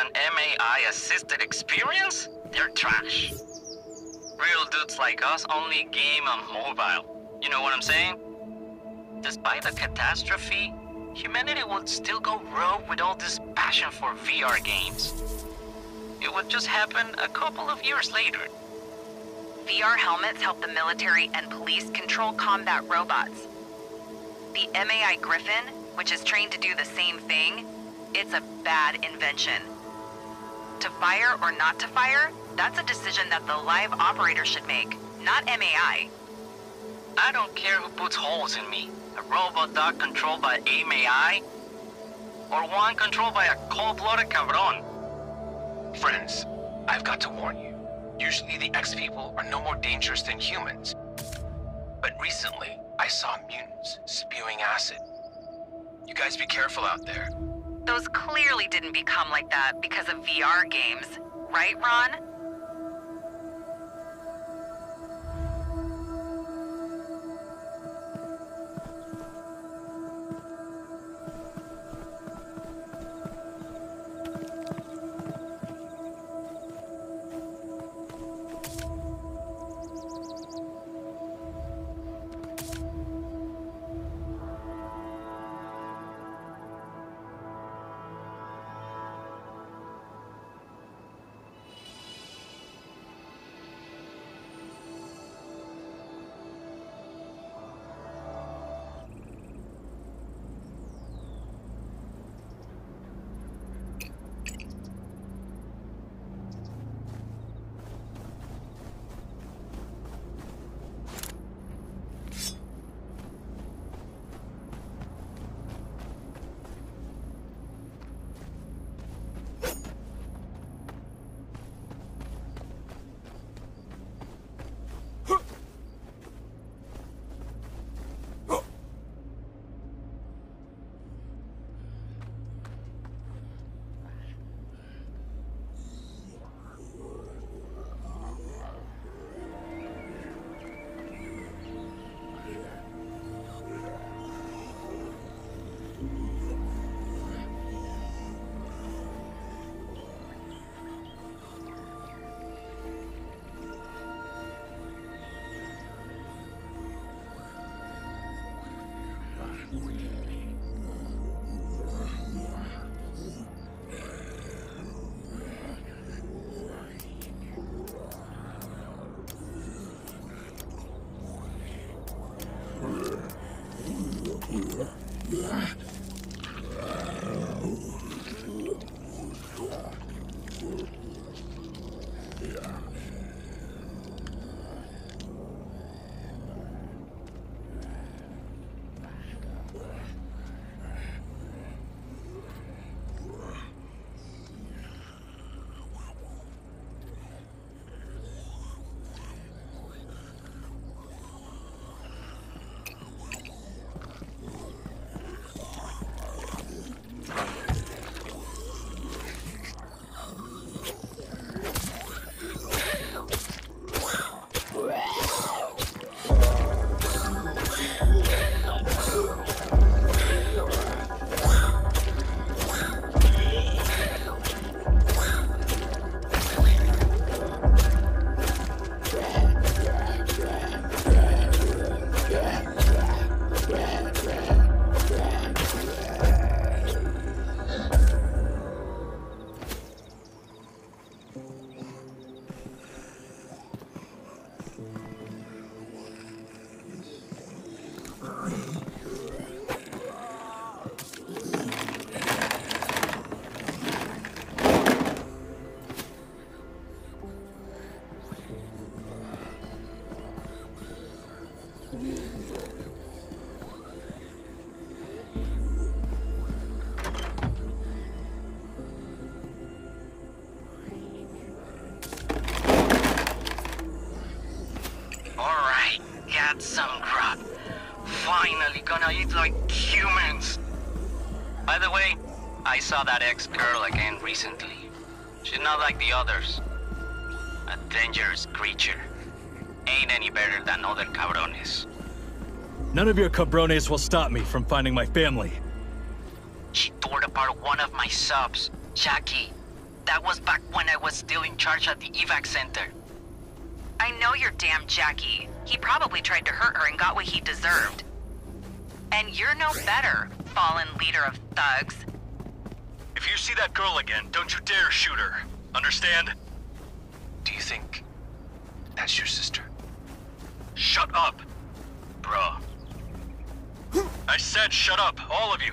an MAI-assisted experience? They're trash. Real dudes like us only game on mobile. You know what I'm saying? Despite the catastrophe, humanity would still go rogue with all this passion for VR games. It would just happen a couple of years later. VR helmets help the military and police control combat robots. The MAI Griffin, which is trained to do the same thing, it's a bad invention. To fire or not to fire, that's a decision that the live operator should make, not MAI. I don't care who puts holes in me. A robot dog controlled by MAI? Or one controlled by a cold-blooded cabron? Friends, I've got to warn you. Usually the X-People are no more dangerous than humans. But recently, I saw mutants spewing acid. You guys be careful out there. Those clearly didn't become like that because of VR games. Right, Ron? Saw that ex-girl again recently. She's not like the others. A dangerous creature. Ain't any better than other cabrones. None of your cabrones will stop me from finding my family. She tore apart one of my subs, Jackie. That was back when I was still in charge at the evac center. I know you're damn Jackie. He probably tried to hurt her and got what he deserved. And you're no better, fallen leader of thugs. If you see that girl again, don't you dare shoot her. Understand? Do you think that's your sister? Shut up, bruh. I said shut up, all of you.